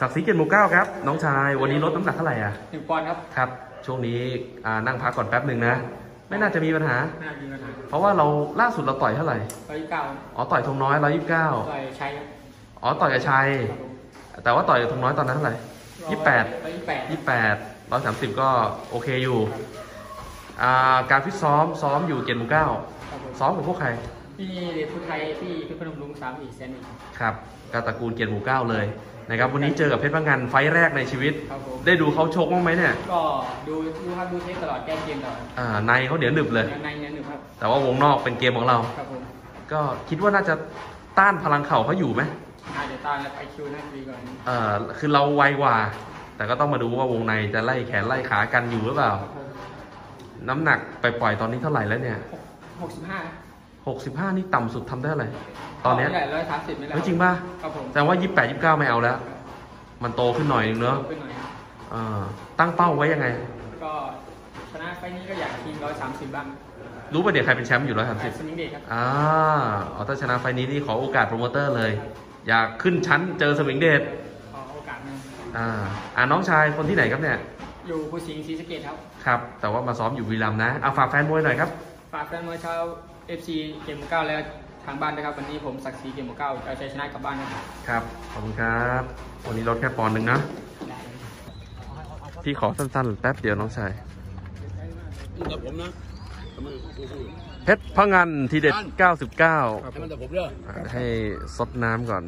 ศักดิ์ศรีเกียรติหมู่เก้าครับ น้องชายวันนี้ลดน้ำหนักเท่าไหร่อะหนึ่งปอนด์ครับครับ ช่วงนี้อ่านั่งพักก่อนแป๊บหนึ่งนะ ไม่น่าจะมีปัญหา น่ามีปัญหาเพราะว่าเราล่าสุดเราต่อยเท่าไหร่ร้อยเก้าอ๋อต่อยทงน้อยร้อยยี่สิบเก้าต่อยใช้ครับอ๋อต่อยกับชัยครับผมแต่ว่าต่อยกับทงน้อยตอนนั้นเท่าไหร่ยี่สิบแปดร้อยยี่สิบแปดยี่สิบแปดร้อยสามสิบก็โอเคอยู่อ่าการฟิตซ้อมซ้อมอยู่เกียรติหมู่เก้าครับผมซ้อมกับพวกใครพี่เดชพุทธไทยพี่เพี่พนมรุ้งสามอีกแสนหนึ่งครับกาตระกูลเกียรติหมู่เก้าเลย นะครับวันนี้เจอกับเพชรพังงานไฟท์แรกในชีวิต ครับผม ได้ดูเขาชกบ้างไหมเนี่ยก็ดูดูครับดูเทปตลอดแก้เกมตลอดอ่าในเขาเดี๋ยวหนึบเลยเนื้อในเนื้อหนึ่งครับ แต่ว่าวงนอกเป็นเกมของเรา ครับผมก็คิดว่าน่าจะต้านพลังเข่าเขาอยู่ไหมอาเดี๋ยวตามแล้วไอคิวน่าจะดีกว่านี้เอ่อคือเราไวกว่า แต่ก็ต้องมาดูว่าวงในจะไล่แขนไล่ขากันอยู่หรือเปล่า ครับผมน้ำหนักไปปล่อยๆตอนนี้เท่าไหร่แล้วเนี่ย หกสิบห้า 65นี่ต่ำสุดทำได้เท่าไหร่ตอนเนี้ยร้อยสามสิบไม่แล้วเฮ้ยจริงป่ะครับผมแสดงว่า28 29ไม่เอาแล้ว มันโตขึ้นหน่อยนึงเนอะขึ้นหน่อยครับอ่าตั้งเป้าไว้ยังไง ก็ชนะไฟต์นี้ก็อยากทีร้อยสามสิบบ้างรู้ป่ะเดี๋ยวใครเป็นแชมป์อยู่ 130 สมิงเดชครับอ่าเอาถ้าชนะไฟต์นี้นี่ขอโอกาสโปรโมเตอร์เลย อยากขึ้นชั้นเจอสมิงเดชขอโอกาสหนึ่งอ่าอ่าน้องชายคนที่ไหนครับเนี่ยอยู่ภูสิงห์ศรีสะเกดครับ ครับ แต่ว่ามาซ้อมอยู่บุรีรัมย์นะเอาฝากแฟนมวยหน่อยครับ ฝากแฟนมวยชาว FC เกมหมู่เก้าและทางบ้านด้วยครับ วันนี้ผมศักดิ์ศรีเกมหมู่เก้าเอาชัยชนะกลับบ้านครับครับ ขอบคุณครับ วันนี้ลดแค่ปอนด์หนึ่งนะพี่ขอสั้นๆ แป๊บเดียวน้องชายกับผมนะเพชรพังงันทีเด็ด 99 ให้มันแต่ผมเด้ออ่าให้ซดน้ำก่อน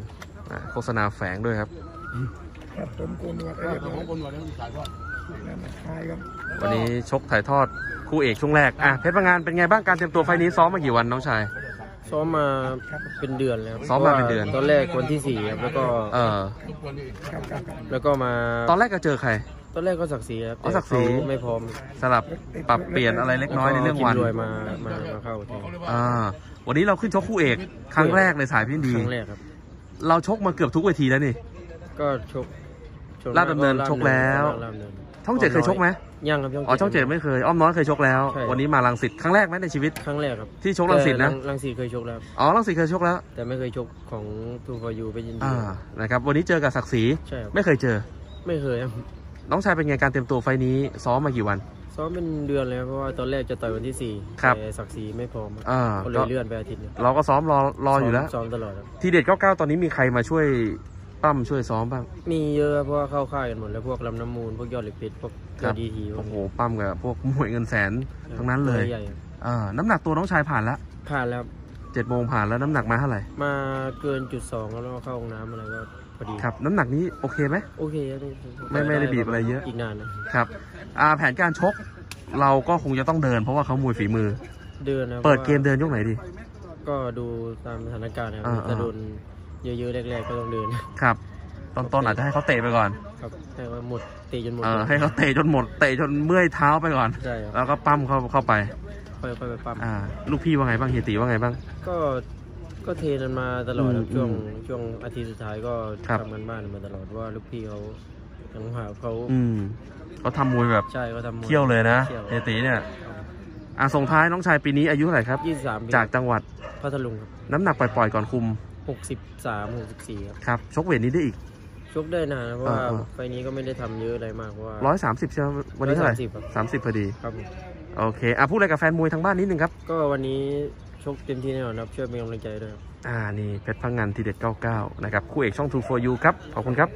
อ่าโฆษณาแฝงด้วยครับครับผมโกนหนวดให้ว่าเรียบแต่ร้อยของคนวันนี้มันขายทอดนั่นนะคล้ายครับวันนี้ชกถ่ายทอด คู่เอกช่วงแรกอะเพชรพังงานเป็นไงบ้างการเตรียมตัวไฟล์นี้ซ้อมมากี่วันน้องชาย ซ้อมมาเป็นเดือนแล้วซ้อมมาเป็นเดือน พราะว่าตอนแรกวันที่สี่ครับแล้วก็เออวันนี้ครับครับครับแล้วก็มาตอนแรกก็เจอใคร ตอนแรกก็ศักดิ์ศรีครับอ๋อศักดิ์ศรี แต่เขาไม่พร้อมสลับปรับเปลี่ยนอะไรเล็กน้อยในเรื่องวันกิรวยมามามาเข้าแทนอ่าวันนี้เราขึ้นชกคู่เอกครั้งแรกในสายพินคดีรั้งแรกครับ เราชกมาเกือบทุกเวทีแล้วนี่ ก็ชกชก ลาดดำเนินชกแล้วลาดดำเนินช่องเจ็ดเคยชกไหมยังครับช่องอ๋อช่องเจ็ดไม่เคยอ้อมน้อยเคยชกแล้วใช่วันนี้มาลังสิตครั้งแรกไหมในชีวิตครั้งแรกครับที่ชกรังสิตนะแต่รังสิตเคยชกแล้วอ๋อลังสิตเคยชกแล้ว แต่ไม่เคยชกของทูฟอยูไปยินดีอ่านะครับวันนี้เจอกับศักดิ์ศรีใช่ครับไม่เคยเจอ ไม่เคยครับน้องชายเป็นไงการเตรียมตัวไฟล์นี้ซ้อมมากี่วันซ้อมเป็นเดือนเลยครับเพราะว่าตอนแรกจะต่อยวันที่สี่ครับแต่ศักดิ์ศรีไม่พร้อมครับอ่าก็เลก็ยเลื่อนไปอาทิตย์หนึงเราก็ซ้อมรอรออยู่แล้วซ้อมตลอดครับทีเด็ด99ตอนนี้มีใครมาช่วย ปั้มช่วยซ้อมบ้าง มีเยอะครับเพราะว่าเข้าค่ายกันหมดแล้วพวกลำน้ำมูลพวกยอดเหล็กเพชรพวกครัยบอดดีทีพวโอ้กโหนี้ปั้มกับพวกมวยเงินแสนทั้งนั้นเลยใหญ่ครับอ่าน้ำหนักตัวน้องชายผ่านแล้วผ่านแล้วครับเจ็ดโมงผ่านแล้วน้ำหนักมาเท่าไหร่มาเกินจุดสองแล้วก็เข้าห้องน้ำอะไรก็พอดีครับน้ำหนักนี้โอเคไหมโอเคครับไม่ไม่ได้บีบอะไรเยอะอีกนานนะครับอ่าแผนการชกเราก็คงจะต้องเดิน เพราะว่าเขามวยฝีมือ เดือนนะเปิดเกมเดินยกไหนดี ก็ดูตามสถานการณ์นะครับอ่าถ้าโดน เยอะๆแรกๆก็ต้องเดินครับตอนต้นอาจจะให้เขาเตะไปก่อน ครับให้ว่าหมดตีจนหมดเออให้เขาเตะจนหมดเตะจนเมื่อยเท้าไปก่อนใช่ครับแล้วก็ปั้มเข้าเข้าไปค่อยๆไปปั๊มอ่าลูกพี่ว่าไงบ้างเฮียตีว่าไงบ้าง ก็ก็เทรนกันมาตลอดครับอืมช่วงอืมช่วงอาทิตย์สุดท้ายก็ครับทำกันบ้านมาตลอดว่าลูกพี่เขาทั้งหาเขาอืมเขาทำมวยแบบใช่เขาทำมเที่ยวเลยนะเที่ยวเฮียตีเนี่ยอ่าส่งท้ายน้องชายปีนี้อายุเท่าไหร่ครับ ยี่สิบสามปีจากจังหวัดพัทลุงครับน้ำหนักปล่อยๆก่อนคุม หกสิบสามหกสิบสี่ครับครับชกเวทนี้ได้อีก ชกได้นานนะเพราะว่าอ่าอ่าไฟล์นี้ก็ไม่ได้ทำเยอะอะไรมากเพราะว่า ร้อยสามสิบใช่ไหมวันนี้เท่าไหร่130ครับ สามสิบพอดี ครับผมโอเคอะพูดอะไรกับแฟนมวยทางบ้านนิดนึงครับ ก็วันนี้ชกเต็มที่แน่นอนครับช่วยเป็นกำลังใจด้วยครับ อ่านี่เพชรพังงานทีเด็ด 99 นะครับ คู่เอกช่อง2 for you ครับ ขอบคุณครับ